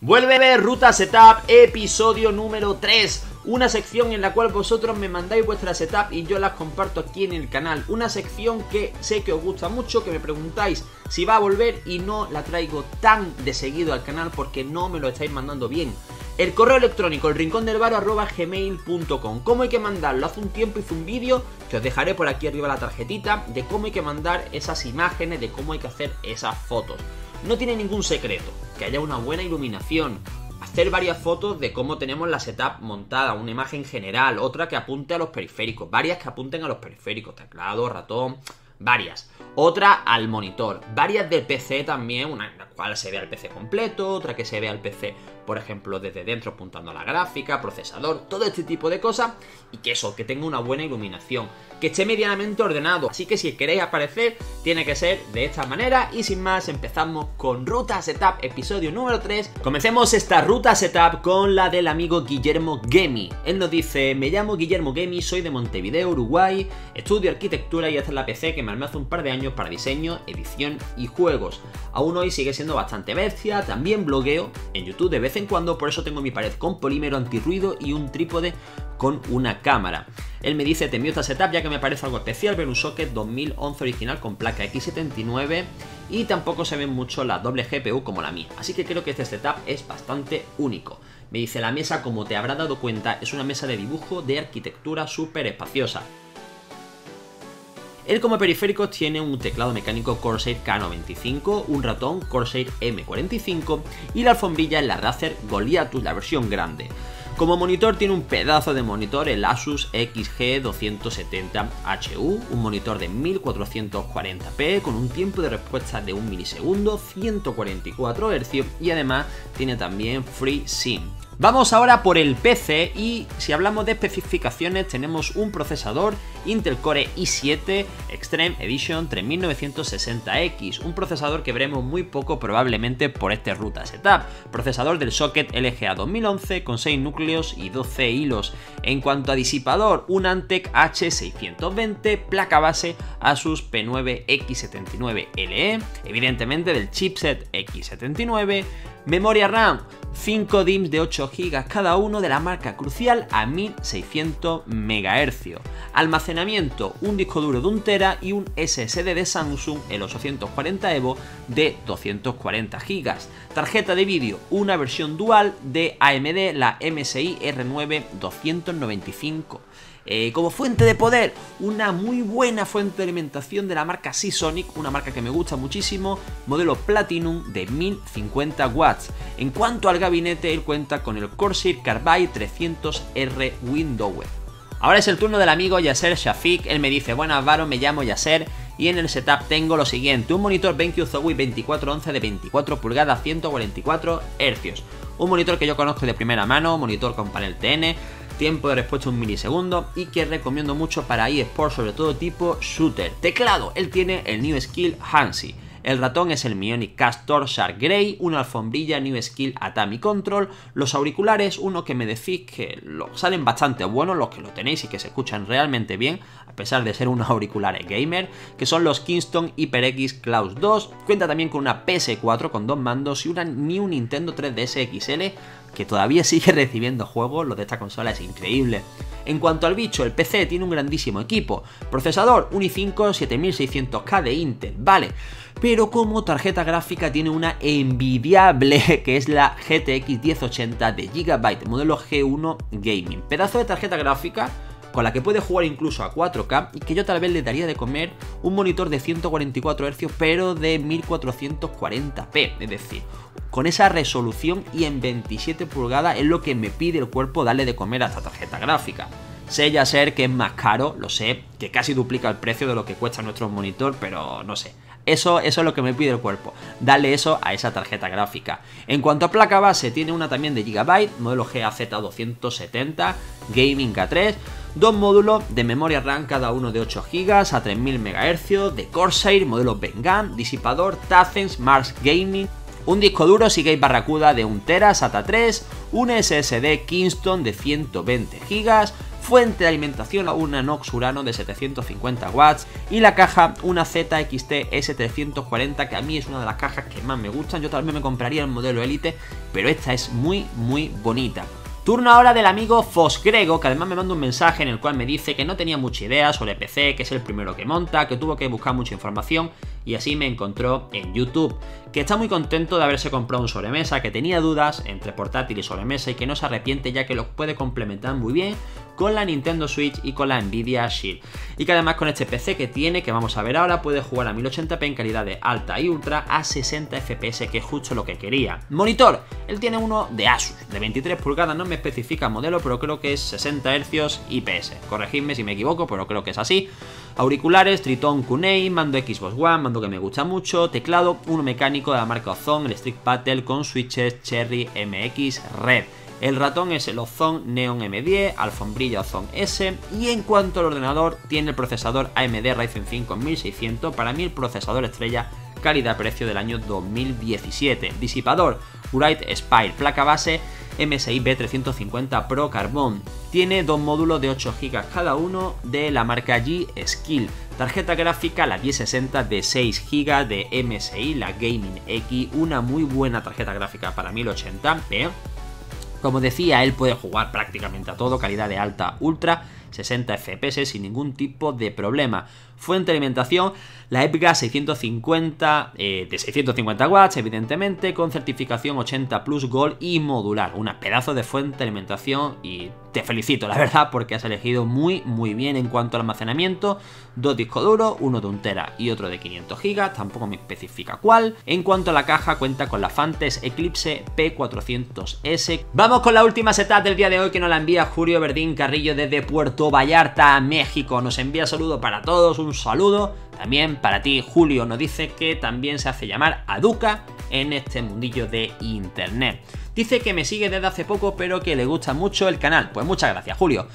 Vuelve a ver Ruta Setup, episodio número 3. Una sección en la cual vosotros me mandáis vuestra setup y yo las comparto aquí en el canal. Una sección que sé que os gusta mucho, que me preguntáis si va a volver y no la traigo tan de seguido al canal porque no me lo estáis mandando bien. El correo electrónico, el rincón del arroba gmail.com. ¿Cómo hay que mandarlo? Hace un tiempo hice un vídeo que os dejaré por aquí arriba la tarjetita de cómo hay que mandar esas imágenes, de cómo hay que hacer esas fotos. No tiene ningún secreto, que haya una buena iluminación, hacer varias fotos de cómo tenemos la setup montada, una imagen general, otra que apunte a los periféricos, varias que apunten a los periféricos, teclado, ratón, varias. Otra al monitor, varias del PC también, una en la cual se vea el PC completo, otra que se vea el PC, por ejemplo, desde dentro apuntando a la gráfica, procesador, todo este tipo de cosas y que eso, que tenga una buena iluminación que esté medianamente ordenado. Así que si queréis aparecer, tiene que ser de esta manera. Y sin más, empezamos con Ruta Setup, episodio número 3. Comencemos esta Ruta Setup con la del amigo Guillermo Gemi. Él nos dice, me llamo Guillermo Gemi, soy de Montevideo, Uruguay, estudio arquitectura y esta es la PC que me armé hace un par de años para diseño, edición y juegos. Aún hoy sigue siendo bastante bestia, también blogueo en YouTube de vez en cuando, por eso tengo mi pared con polímero antirruido y un trípode con una cámara. Él me dice, te envío esta setup ya que me parece algo especial ver un socket 2011 original con placa X79 y tampoco se ven mucho la doble GPU como la mía, así que creo que este setup es bastante único. Me dice, la mesa como te habrá dado cuenta es una mesa de dibujo de arquitectura súper espaciosa. Él como periféricos tiene un teclado mecánico Corsair K95, un ratón Corsair M45 y la alfombrilla en la Razer Goliathus, la versión grande. Como monitor tiene un pedazo de monitor, el Asus XG270HU, un monitor de 1440p con un tiempo de respuesta de 1 milisegundo, 144 Hz y además tiene también FreeSync. Vamos ahora por el PC y si hablamos de especificaciones tenemos un procesador Intel Core i7 Extreme Edition 3960X, un procesador que veremos muy poco probablemente por este ruta setup, procesador del socket LGA 2011 con 6 núcleos y 12 hilos. En cuanto a disipador, un Antec H620, placa base Asus P9X79LE, evidentemente del chipset X79, memoria RAM 5 DIMMs de 8 GB cada uno de la marca Crucial a 1600 MHz. Almacenamiento, un disco duro de 1 TB y un SSD de Samsung, el 840 Evo, de 240 GB. Tarjeta de vídeo, una versión dual de AMD, la MSI R9 295. Eh, como fuente de poder, una muy buena fuente de alimentación de la marca Seasonic, una marca que me gusta muchísimo, modelo Platinum de 1050 watts. En cuanto al gabinete, él cuenta con el Corsair Carbide 300R Windows. Ahora es el turno del amigo Yasser Shafik, él me dice, buenas Varo, me llamo Yasser y en el setup tengo lo siguiente, un monitor BenQ Zowie 2411 de 24 pulgadas 144 Hz, un monitor que yo conozco de primera mano, monitor con panel TN, tiempo de respuesta un milisegundo y que recomiendo mucho para eSports, sobre todo tipo shooter. Teclado, él tiene el New Skill Hansi. El ratón es el Mionic Castor Shark Grey, una alfombrilla New Skill Atami Control, los auriculares, uno que me decís que lo, salen bastante buenos, los que lo tenéis y que se escuchan realmente bien, a pesar de ser unos auriculares gamer, que son los Kingston HyperX Cloud 2, cuenta también con una PS4 con dos mandos y una New Nintendo 3DS XL que todavía sigue recibiendo juegos, lo de esta consola es increíble. En cuanto al bicho, el PC tiene un grandísimo equipo. Procesador, un i5 7600K de Intel, vale. Pero como tarjeta gráfica tiene una envidiable, que es la GTX 1080 de Gigabyte, modelo G1 Gaming. Pedazo de tarjeta gráfica con la que puede jugar incluso a 4K y que yo tal vez le daría de comer un monitor de 144 Hz pero de 1440p, es decir, con esa resolución y en 27 pulgadas es lo que me pide el cuerpo darle de comer a esta tarjeta gráfica. Sé ya ser que es más caro, lo sé, que casi duplica el precio de lo que cuesta nuestro monitor, pero no sé. Eso, es lo que me pide el cuerpo, darle eso a esa tarjeta gráfica. En cuanto a placa base, tiene una también de Gigabyte, modelo GAZ270, Gaming K3, dos módulos de memoria RAM cada uno de 8 GB a 3000 MHz, de Corsair, modelo Bengam, disipador Tazens Mars Gaming, un disco duro Seagate Barracuda de 1 TB SATA 3, un SSD Kingston de 120 GB, fuente de alimentación una Nox Urano de 750 watts y la caja una ZXT S340 que a mí es una de las cajas que más me gustan, yo tal vez me compraría el modelo Elite, pero esta es muy muy bonita. Turno ahora del amigo Fosgrego, que además me manda un mensaje en el cual me dice que no tenía mucha idea sobre PC, que es el primero que monta, que tuvo que buscar mucha información y así me encontró en YouTube. Que está muy contento de haberse comprado un sobremesa, que tenía dudas entre portátil y sobremesa y que no se arrepiente ya que lo puede complementar muy bien con la Nintendo Switch y con la Nvidia Shield. Y que además con este PC que tiene, que vamos a ver ahora, puede jugar a 1080p en calidad de alta y ultra a 60 FPS, que es justo lo que quería. Monitor, él tiene uno de Asus, de 23 pulgadas, no me especifica modelo, pero creo que es 60 Hz IPS. Corregidme si me equivoco, pero creo que es así. Auriculares, Triton Kunei, mando Xbox One, mando que me gusta mucho, teclado, uno mecánico de la marca Ozone, el Stick Battle con switches Cherry MX Red. El ratón es el Ozone Neon M10, alfombrilla Ozone S y en cuanto al ordenador tiene el procesador AMD Ryzen 5 1600, para mí el procesador estrella calidad-precio del año 2017. Disipador Bright Spire, placa base MSI B350 Pro Carbon. Tiene dos módulos de 8 GB cada uno de la marca G-Skill. Tarjeta gráfica la 1060 de 6 GB de MSI, la Gaming X, una muy buena tarjeta gráfica para 1080p. Como decía, él puede jugar prácticamente a todo, calidad de alta, ultra, 60 FPS sin ningún tipo de problema. Fuente de alimentación, la EPGA 650 de 650 watts, evidentemente, con certificación 80 Plus Gold y modular. Una pedazo de fuente de alimentación y te felicito, la verdad, porque has elegido muy, muy bien en cuanto al almacenamiento. Dos discos duros, uno de 1 tera y otro de 500 GB, tampoco me especifica cuál. En cuanto a la caja, cuenta con la Fantes Eclipse P400S. Vamos con la última setup del día de hoy que nos la envía Julio Verdín Carrillo desde Puerto Vallarta, México. Nos envía saludo para todos, un saludo también para ti, Julio nos dice que también se hace llamar Aduca en este mundillo de internet. Dice que me sigue desde hace poco, pero que le gusta mucho el canal. Pues muchas gracias, Julio.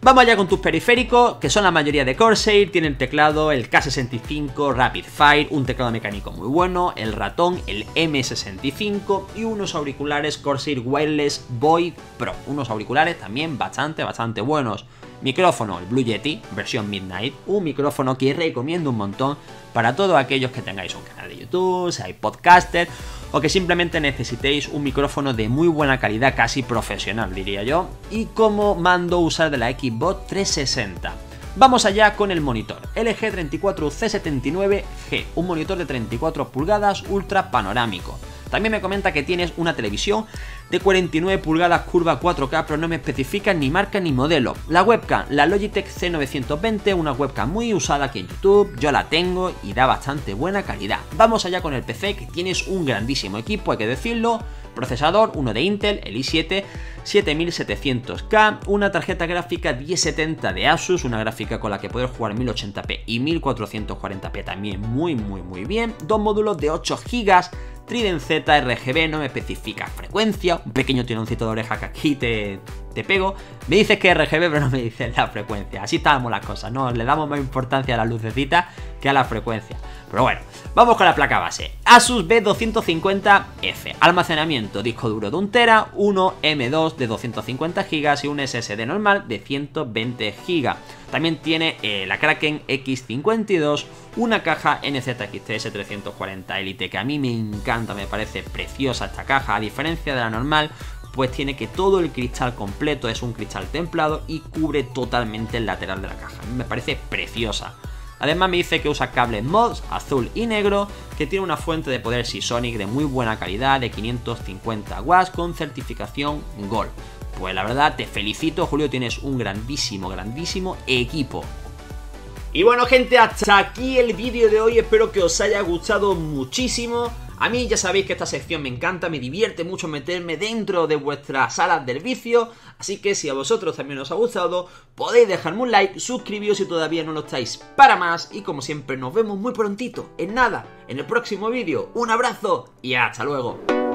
Vamos allá con tus periféricos, que son la mayoría de Corsair, tienen teclado, el K65 Rapid Fire, un teclado mecánico muy bueno, el ratón, el M65 y unos auriculares Corsair Wireless Void Pro, unos auriculares también bastante, bastante buenos. Micrófono, el Blue Yeti, versión Midnight, un micrófono que recomiendo un montón para todos aquellos que tengáis un canal de YouTube, seáis podcaster o que simplemente necesitéis un micrófono de muy buena calidad, casi profesional diría yo, y como mando usar de la Xbox 360. Vamos allá con el monitor, LG 34C79G, un monitor de 34 pulgadas ultra panorámico. También me comenta que tienes una televisión de 49 pulgadas curva 4K, pero no me especifica ni marca ni modelo. La webcam, la Logitech C920, una webcam muy usada aquí en YouTube, yo la tengo y da bastante buena calidad. Vamos allá con el PC, que tienes un grandísimo equipo, hay que decirlo. Procesador, uno de Intel, el i7 7700K, una tarjeta gráfica 1070 de Asus, una gráfica con la que puedes jugar 1080p y 1440p también muy muy muy bien, dos módulos de 8 GB Trident Z RGB no me especifica frecuencia, un pequeño tironcito de oreja que aquí te, te pego. Me dices que RGB, pero no me dices la frecuencia. Así estábamos las cosas, ¿no? Le damos más importancia a la lucecita que a la frecuencia. Pero bueno, vamos con la placa base. Asus B250F. Almacenamiento, disco duro de 1 tera, 1 M2 de 250 GB y un SSD normal de 120 GB. También tiene eh, la Kraken X52, una caja NZXT S340 Elite que a mí me encanta, me parece preciosa esta caja, a diferencia de la normal, pues tiene que todo el cristal completo es un cristal templado y cubre totalmente el lateral de la caja. Me parece preciosa. Además me dice que usa cables mods azul y negro, que tiene una fuente de poder Seasonic de muy buena calidad de 550 watts con certificación Gold. Pues la verdad te felicito Julio, tienes un grandísimo, grandísimo equipo. Y bueno gente, hasta aquí el vídeo de hoy, espero que os haya gustado muchísimo. A mí ya sabéis que esta sección me encanta, me divierte mucho meterme dentro de vuestras salas del vicio, así que si a vosotros también os ha gustado, podéis dejarme un like, suscribiros si todavía no lo estáis para más y como siempre nos vemos muy prontito, en nada, en el próximo vídeo. Un abrazo y hasta luego.